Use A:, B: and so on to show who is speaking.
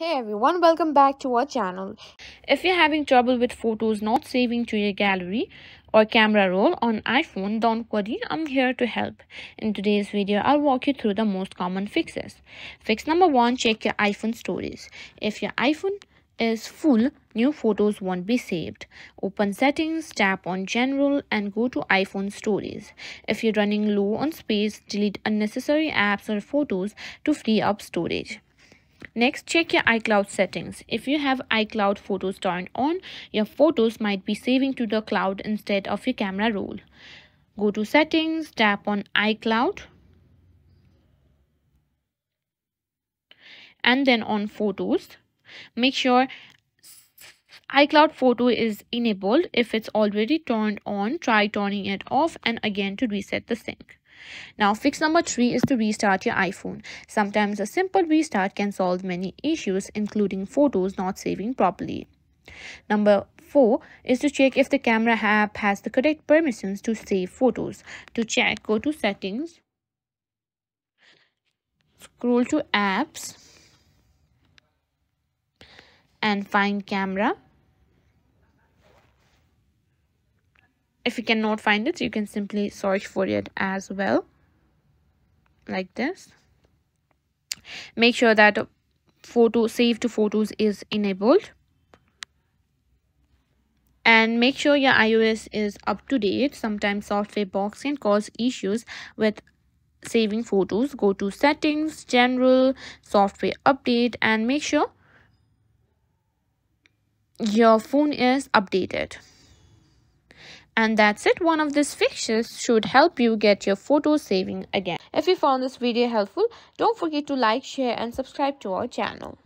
A: Hey everyone, welcome back to our channel.
B: If you're having trouble with photos not saving to your gallery or camera roll on iPhone, don't worry, I'm here to help. In today's video, I'll walk you through the most common fixes. Fix number one, check your iPhone storage. If your iPhone is full, new photos won't be saved. Open settings, tap on general and go to iPhone storage. If you're running low on space, delete unnecessary apps or photos to free up storage. Next, check your iCloud settings. If you have iCloud photos turned on, your photos might be saving to the cloud instead of your camera roll. Go to settings, tap on iCloud and then on photos. Make sure iCloud photo is enabled. If it's already turned on, try turning it off and again to reset the sync. Now, fix number three is to restart your iPhone. Sometimes a simple restart can solve many issues, including photos not saving properly. Number four is to check if the camera app has the correct permissions to save photos. To check, go to settings, scroll to apps, and find camera. If you cannot find it you can simply search for it as well like this. Make sure that photo save to photos is enabled. And make sure your ios is up to date. Sometimes software box can cause issues with saving photos. Go to settings general software update and make sure your phone is updated and that's it. One of these fixtures should help you get your photo saving again. If you found this video helpful, don't forget to like, share and subscribe to our channel.